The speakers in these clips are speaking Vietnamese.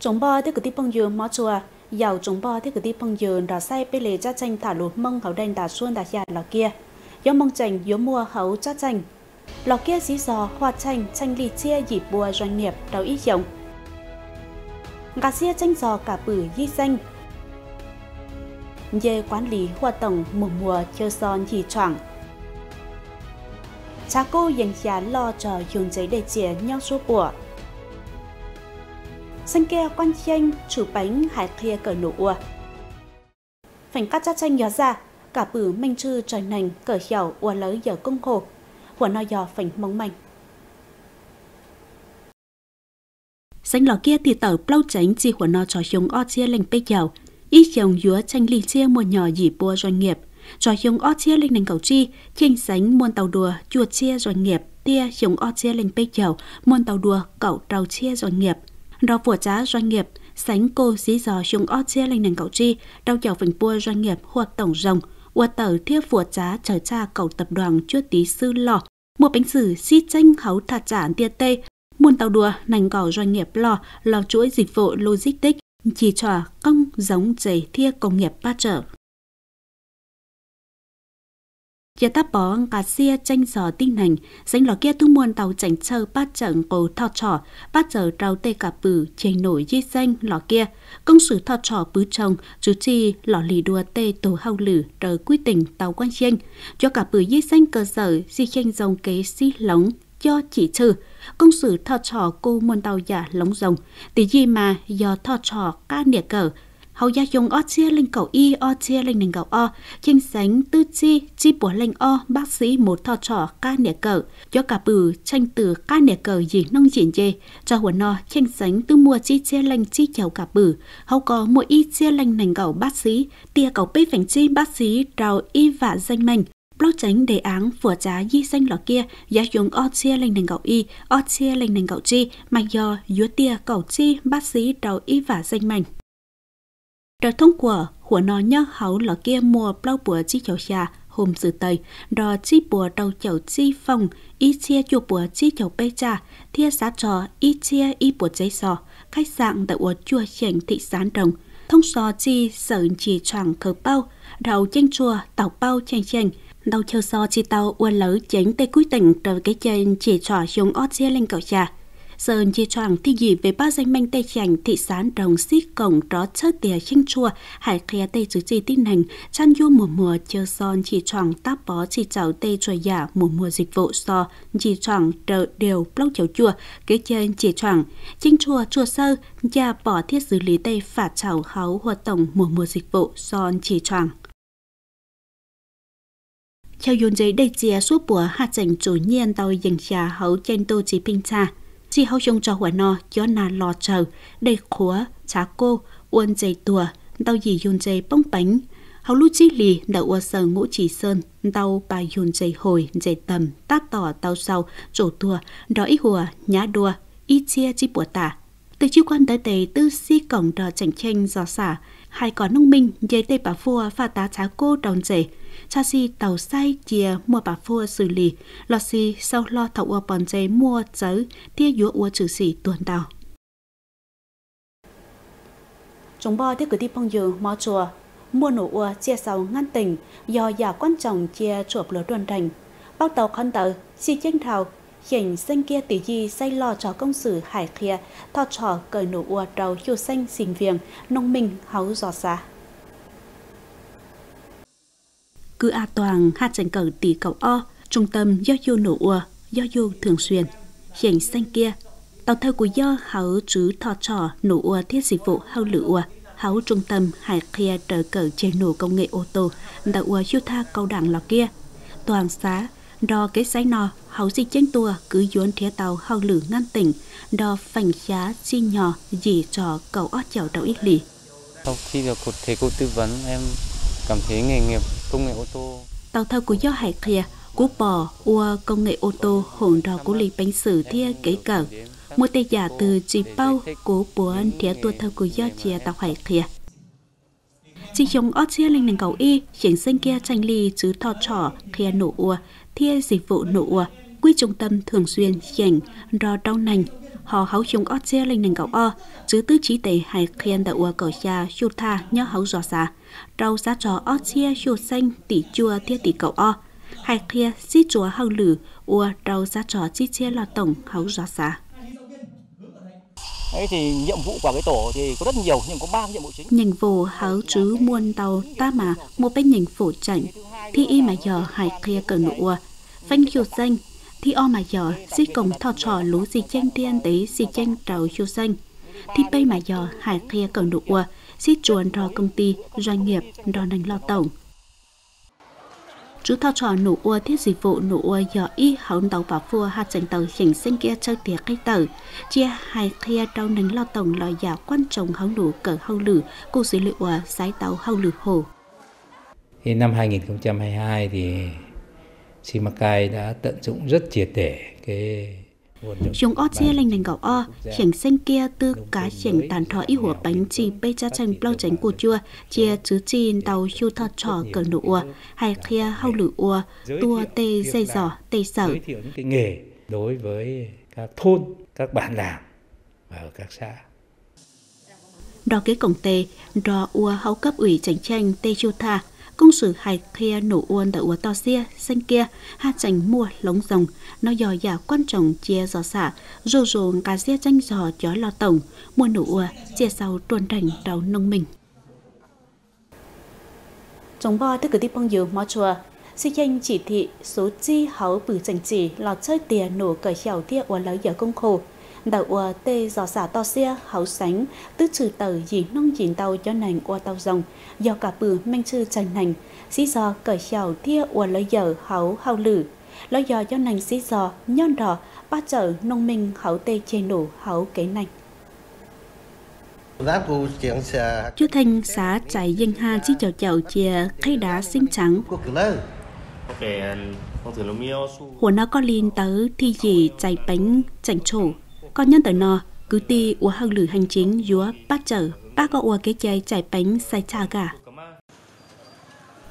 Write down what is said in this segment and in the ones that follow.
chúng bò tiếp cái bông dừa mỏ chùa giàu chúng bò tiếp cái bông dừa đỏ say bê lê cha tranh thả lụt mông hậu đen đà xuân đà già lò kia gió mông chành gió mua hậu cha tranh lò kia dí dò hoa tranh tranh lì chia dịp bùa doanh nghiệp đầu ít dòng gà xia tranh dò cả bử di danh dê quản lý hoạt tổng mùa mùa chơi son dì choảng cha cô dành giá lo cho dùng giấy để chia nhau số bùa xanh kia quan tranh chủ bánh hải kia cởi nụ ua. Phành cắt cha tranh nhớ ra, cả bử minh chư trời nành cởi hiểu ua lớn giờ công hồ, của nó giò phành mong manh. Xanh lò kia thì tờ plau tránh chi của nó cho dùng o chia lên bê giàu ít chồng dúa tranh lì chia một nhỏ dì bua doanh nghiệp. Cho dùng o chia lên nành cầu chi, chênh sánh muôn tàu đùa chuột chia doanh nghiệp. Tia dùng o chia lên bê giàu muôn tàu đùa, cậu trầu chia doanh nghiệp đó của giá doanh nghiệp, sánh cô dí dò chung o chia lên nền cầu chi, đau chảo phình bua doanh nghiệp hoặc tổng rồng. Hoạt tờ thiết của giá trở cha cầu tập đoàn chưa tí sư lò. Một bánh sử xí tranh hấu thạt trả tia tê. Muôn tàu đùa, nành gò doanh nghiệp lò lò chuỗi dịch vụ logistics, chỉ trò công giống giày thia công nghiệp ba trở. Giờ ta bỏ cả xe tranh giò tinh nành danh lò kia tu muôn tàu chảnh chờ ba trận cổ thọ trò, ba giờ rau tê cả bử, chênh nổi di danh lò kia, công sử thọ trò bứ chồng, chú chi lò lì đua tê tổ hau lử, trời quy tình tàu quan chênh, cho cả bử di danh cơ sở, di tranh dòng kế si lóng, cho chỉ trừ. Công sử thọ trò cô muôn tàu giả lóng rồng tí gì mà do thọ trò ca nịa cờ hầu gia dùng o chia lên cầu y o chia lên nền cầu o. Tranh sánh tư chi chi bùa lên o bác sĩ một thọ trò ca nẻ cờ. Cho cả bừ tranh từ ca nẻ cờ gì nông diện dê. Cho huấn no tranh sánh tư mua chi chia lên chi chầu cả bừ hầu có mỗi y chia lên nền cầu bác sĩ. Tia cầu bê phảnh chi bác sĩ trào y và danh mình blog tránh đề án của giá di danh lọ kia. Giá dùng o chia lên nền gạo y, o chia lên nền gạo chi, mà do dúa tia cậu chi bác sĩ đầu y và danh mạnh rồi thông qua của nó nhớ hậu là kia mùa bao bùa chi chậu xà hôm sự tây, đó chi bùa đầu chậu chi phong, y chia chùa bùa chi chậu bê cha, thia xá trò y chia y bùa giấy sò, khách sạn tại ở chùa chảnh thị sán đồng, thông sò chi sở chỉ choàng khờ bao, đầu chanh chùa tàu bao chanh chanh, đầu chờ sò chi tàu uốn lỡ chén tây cuối tỉnh trở cái chân chỉ trò xuống ót chia lên cầu trà sơn chỉ choàng thì gì về ba danh manh tây chành thị sán đồng xít cổng đó chất tìa chinh chua hải kia tây chữ chi tin hành chăn du mùa mùa chờ son chỉ choàng táp bó chỉ chảo tây chùa giả, mùa mùa dịch vụ so, chỉ choàng trợ đều blog chảo chua. Kế trên chỉ choàng chinh chua chùa sơ, gia bỏ thiết xử lý tây phạt chảo hấu hoạt tổng mùa mùa dịch vụ son chỉ choàng theo yun giấy đầy chia suốt bùa hạt chỉnh chủ nhiên tàu dành xà hấu trên tô chỉ pin cha chỉ hậu dùng cho hỏa nọ cho nà lò chờ đầy khóa chá cô, uôn dây tùa tàu gì dùng dây bông bánh hậu lúc chi lì đã ua sờ ngũ chỉ sơn tàu bà dùng dây hồi dây tầm tát tỏ tàu sau chỗ tùa đó ý hùa, nhá đùa ý chia chi bùa tả từ chiêu quan tới tề, tư si cổng đò chảnh chênh giò xả, hai có nông minh dây tây bà phua pha tá chá cô đồng dễ cha si tàu say chia mua bà phua xử lý. Lo si sau lo thầu ua bòn dây mua chớ tia dúa ua trừ sĩ tuần tàu. Chúng bò tiết cử đi phong dư mò chùa. Mua nổ ua chia sau ngăn tình, do giả quan trọng chia chuộc lửa tuần thành bao tàu khăn tờ, si chênh thảo hiện sinh kia tỷ di xây lo cho công sử hải kia thọ trò cởi nổ ua đầu hiu xanh xình viềng, nông minh hấu giò xa cứ a toàn hát tranh cờ tỷ cầu o, trung tâm do vô nổ ua do vô thường xuyên, hiện xanh kia. Tàu thơ của do hảo chứ thọ trò nổ ua thiết dịch vụ hao lửa ua hảo trung tâm hải kia trở cờ chế nổ công nghệ ô tô đã ua hiu tha câu đảng lò kia. Toàn xá đo cái sáy nò hậu di chân tua cứ dốn thía tàu hậu lử ngăn tỉnh đo phành xá chi nhỏ dì trò cầu ót chèo đầu ít lì. Sau khi được thầy cô tư vấn, em cảm thấy nghề nghiệp công nghệ ô tô. Tàu thơ của do hải kia của bò ua công nghệ ô tô hồn rò của lý bánh sử thia kế cờ một tay giả từ chỉ bao của bố anh thía tua thơ của do chia tàu hải kia chỉ dùng ớt chia lên nền cầu y, chuyển sinh kia tranh ly chứ thọ trỏ kia nổ ua, thia dịch vụ nổ ua, quy trung tâm thường xuyên, dành rò đau nành họ hấu chung ót xe lên nành cậu o. Chứ tư trí tệ hay khen đậu ua cậu xa chu tha nhớ hấu giò xa rau giá trò ót xe chu xanh tỷ chua thiết tỷ cậu o. Hay kia xí chúa hầu lử ua rau giá trò chi chia là tổng hấu giò xa Đấy thì nhiệm vụ của cái tổ thì có rất nhiều nhưng có ba nhiệm vụ chính. Nhiệm vụ hấu chứ muôn tàu ta mà một bên nhiệm vụ chảnh. Thì y mà giờ hay kia cờ nụ phanh chiều xanh thì o mà giờ si cùng thọ trò lú si tranh tiên tế si tranh trầu chiêu xanh. Thì bây mà giờ, hải kia đủ nụ si chuồn rò công ty, doanh nghiệp rò nành lo tổng chú thao trò nụ ua thiết dịch vụ nụ ua giờ y hậu tàu và phua hạt chẳng tàu hình sinh kia chơi tiệc cây tờ chia hai kia đau nành lo tổng lò giả quan trọng hóng nụ cờ hậu lử, cụ xử lựa sái tàu hậu lử hồ. Thì năm 2022 thì Simacai đã tận dụng rất triệt để cái chúng o chia lên nền gạo o hiển sinh kia tư cá hiển tàn thọ ý hùa bánh chi bê cha chân bao tránh của chua chia chứ chi tàu chu thọ trò cờ nụ ua hay kia hau lử ua tua tê dây giò tê sở. cái nghề đối với các thôn các bản làng và ở các xã. Đo cái cổng tê đo ua hấu cấp ủy chánh tranh tê chu tha công sự hài kia nổ uôn tại ua to xia, xanh kia, ha chành mua lống rồng. Nó dò giả quan trọng chia giò xả rồ rồ cá xia tranh giò chó lo tổng. Mua nổ ua chia sau tuần thành đầu nông mình. Chống bò tức cứ tiếp bông dừa mò chùa si tranh chỉ thị số chi hấu bử chành chỉ lọt chơi tiền nổ cởi chèo tia ua lấy giờ công khổ đào ua tê giò xả to xia hấu sánh tứ trừ tờ gì nông nhìn tàu cho nành ua tàu rồng. Do cả bự minh chư tranh nành xí giò cởi chèo tia ua lấy giờ hấu hao lử. Lấy giờ cho nành xí giò nhon đỏ ba chở nông minh hấu tê chê nổ hấu kế nành chú thanh xã chạy dân ha chi chào chào chìa khay đá xinh trắng. Hồ nó có liên tới thi gì chạy bánh chảnh trổ con nhân tới nọ cứ ti ua hăng lử hành chính dúa bát chở, bác có ua cái chai chạy bánh sai cha cả.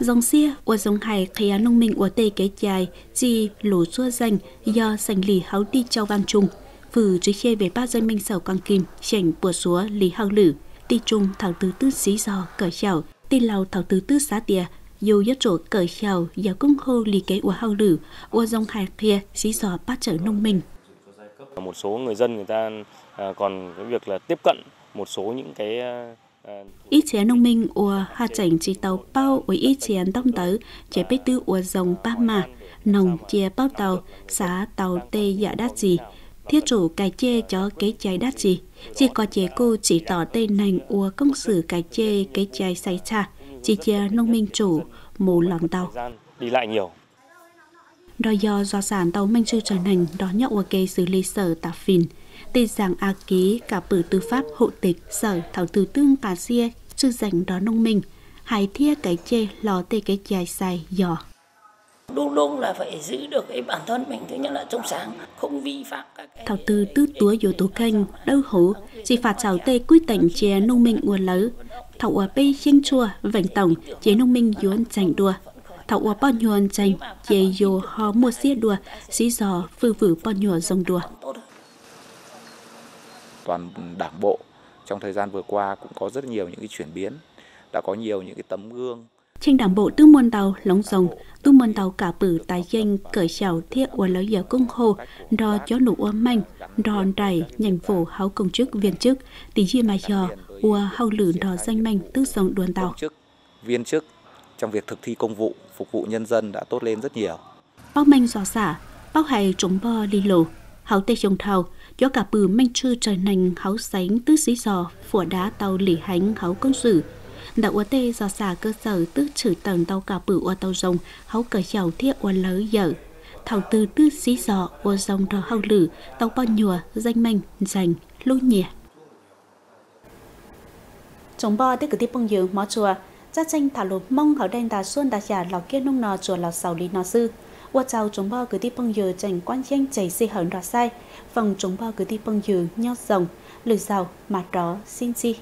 Dòng xia, ua dòng hải khía nông minh ua tê cái chai, chi lỗ xua danh, do sành lì háo đi châu vang trung phử dưới chê về ba dân minh sầu quang kim chảnh bùa xúa lý hăng lử. Ti trung thảo tứ tư xí giò cởi chào ti lào thảo tứ tư xá tìa. Dù giấc chỗ cởi chào giáo cung hô lì kế ua hăng lử, ua dòng hải khía xí giò bát chở nông minh một số người dân người ta còn cái việc là tiếp cận một số những cái ít chế nông minh ua hà chảnh chỉ tàu bao với ít chế đông tới chế biết tư ua dòng ba mà nồng chia bao tàu xã tàu tê dạ đắt gì thiết chủ cái chê cho cái trái đắt gì chỉ có chế cô chỉ tỏ tên nành ua công sử cái chê cái trái say cha chỉ chia nông minh chủ mù lòng tàu. Đi lại nhiều đo do do sản tàu minh sư trở thành đó nhậu ở kê xử lý sở tà phìn. Tên giảng a ký cả bử tư pháp hộ tịch sở thảo từ tương cả xia sư dành đó nông minh. Hải thia cái chê lò tê cái dài dài giò luôn luôn là phải giữ được cái bản thân mình thứ nhất là trong sáng không vi phạm các cái thảo từ tứ túa vô tố kênh đâu hủ chỉ phạt chào tê quy tỉnh chè nông minh nguồn lỡ thảo ở bê chiên chua vành tổng chế nông minh yuan chành đua thảo ua bao nhuận chanh chế yo ho mua xia đùa xí giò phư vử bao nhuận dòng đùa toàn đảng bộ trong thời gian vừa qua cũng có rất nhiều những cái chuyển biến đã có nhiều những cái tấm gương. Trên đảng bộ tư môn tàu lóng rồng tư môn tàu cả bử tài danh cởi chào thiết ua lấy giờ cung hồ đo chó nụ ua manh đòn đẩy nhành phổ háo công chức viên chức tỷ chi mà giờ ua hao lử đò danh manh tư dòng đuôn tàu. Viên chức trong việc thực thi công vụ phục vụ nhân dân đã tốt lên rất nhiều. Bác manh gió xả, bác hay trống bò đi lộ, háo tê trông thao, cho cả bừ manh chư trời nành háo sánh tứ xí giò, phủa đá tàu lỉ hánh háo công sử. Đã ua tê gió xả cơ sở tứ trừ tầng tàu cả bừ ua tàu rồng, háo cờ chào thiết ua lỡ dở. Thảo từ tứ xí giò, ua rồng đò hao lử, tàu bò nhùa, danh manh, dành, lưu nhẹ. Chống bò tích cực tiếp bông dường mó chùa, gia tranh thả lột mong hảo đen đà xuân đà giả lò kia nông nò chùa lò sầu lý nò sư. Qua chào chúng bao cứ đi bông dừa chành quan danh chảy xì hởn đò sai. Phòng chúng bao cứ đi bông dừa nho rồng. Lười giàu mà đó xin chi.